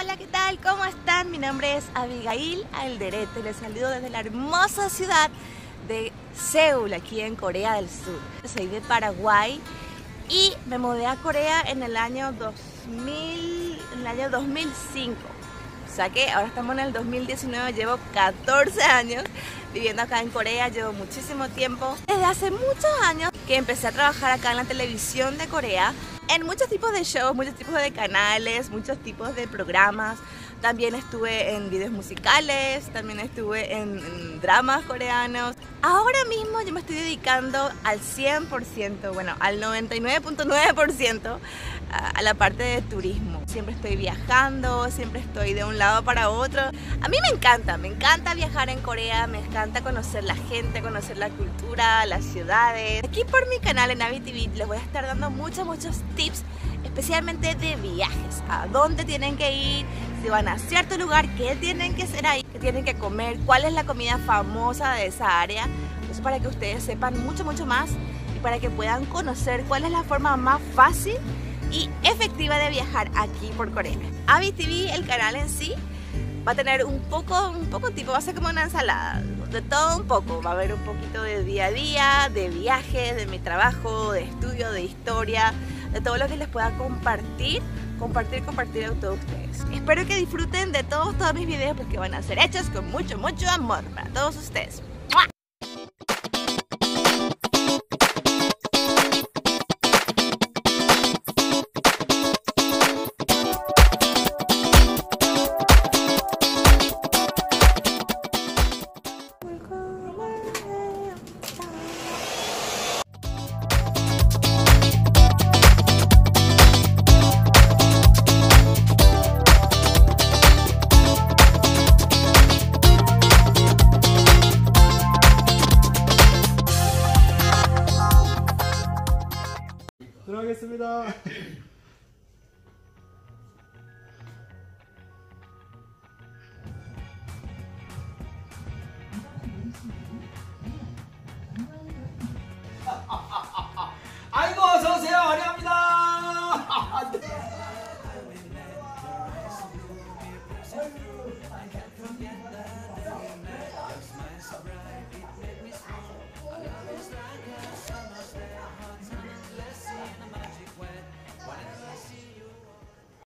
hola, ¿qué tal? ¿Cómo están? Mi nombre es Abigail Alderete. Les saludo desde la hermosa ciudad de Seúl, aquí en Corea del Sur. Soy de Paraguay y me mudé a Corea en el año 2000, en el año 2005. O sea que ahora estamos en el 2019, llevo 14 años viviendo acá en Corea, llevo muchísimo tiempo. Desde hace muchos años que empecé a trabajar acá en la televisión de Corea en muchos tipos de shows, muchos tipos de canales, muchos tipos de programas. También estuve en videos musicales, también estuve en, dramas coreanos. Ahora mismo yo me estoy dedicando al 100%, bueno, al 99.9% a la parte de turismo. Siempre estoy viajando, siempre estoy de un lado para otro. A mí me encanta, me encanta viajar en Corea, me encanta conocer la gente, conocer la cultura, las ciudades. Aquí por mi canal en Navi TV les voy a estar dando muchos, muchos tips especialmente de viajes, a dónde tienen que ir, si van a cierto lugar, qué tienen que hacer ahí, qué tienen que comer, cuál es la comida famosa de esa área, eso para que ustedes sepan mucho, mucho más y para que puedan conocer cuál es la forma más fácil y efectiva de viajar aquí por Corea. Avi TV, el canal en sí, va a tener un poco, un poco tipo, va a ser como una ensalada, de todo un poco. Va a haber un poquito de día a día, de viajes, de mi trabajo, de estudio, de historia, de todo lo que les pueda compartir, compartir, compartir a todos ustedes. Espero que disfruten de todos, todos mis videos porque van a ser hechos con mucho, mucho amor para todos ustedes. 하겠습니다.